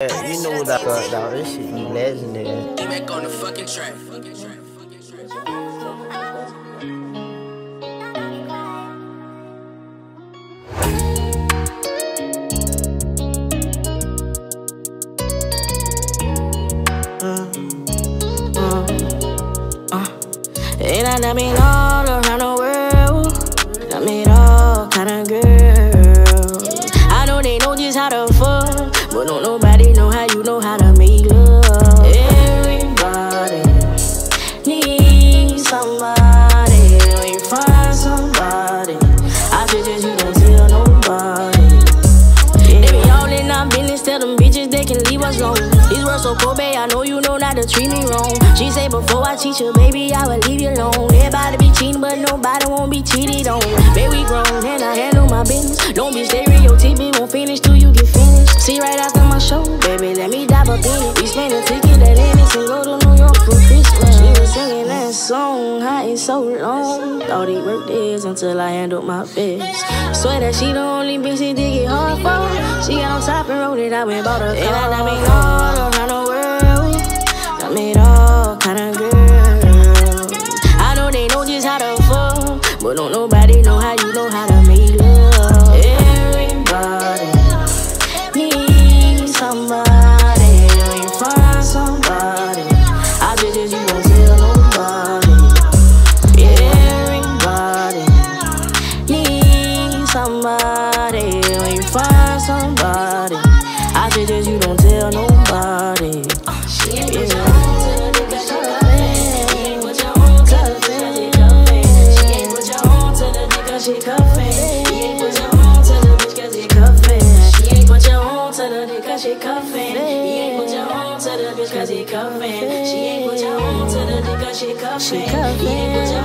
Yeah, you know what I got, dog. This shit be legendary. Back on the fucking track. Uh, uh, uh. And I done been all around the world. I met all kind of girls. I know they know just how to fuck, but don't know our business, tell them bitches they can leave us alone. These words so cold, babe, I know you know not to treat me wrong. She say before I cheat you, baby, I will leave you alone. Everybody be cheating, but nobody won't be cheated on. Baby, grown and I handle my business. Don't be stereotyping, won't finish till you get finished. See right after my show, baby, let me dive up in it. We spend a ticket at Lenox and go to New York for Christmas. She was singing that song, how it's so long. Thought he worked this until I handled my fist. Swear that she the only bitch he did get hard for. She got on top and wrote it, I went bought her car. And I done been all around the world. I met all kind of girls. I know they know just how to fuck, but don't nobody know how you know how to make love. Everybody needs somebody. When you find somebody, I suggest you don't tell nobody. Everybody needs somebody. When you find somebody, I suggest you don't tell nobody. Yeah. She cuffin'. She ain't put your own to the bitch cause it cuffin'. She ain't put your own to the dick cause she cuffin'. He ain't put your own to the bitch he cuffin'. She ain't put your own to the dick cause she cuffin'.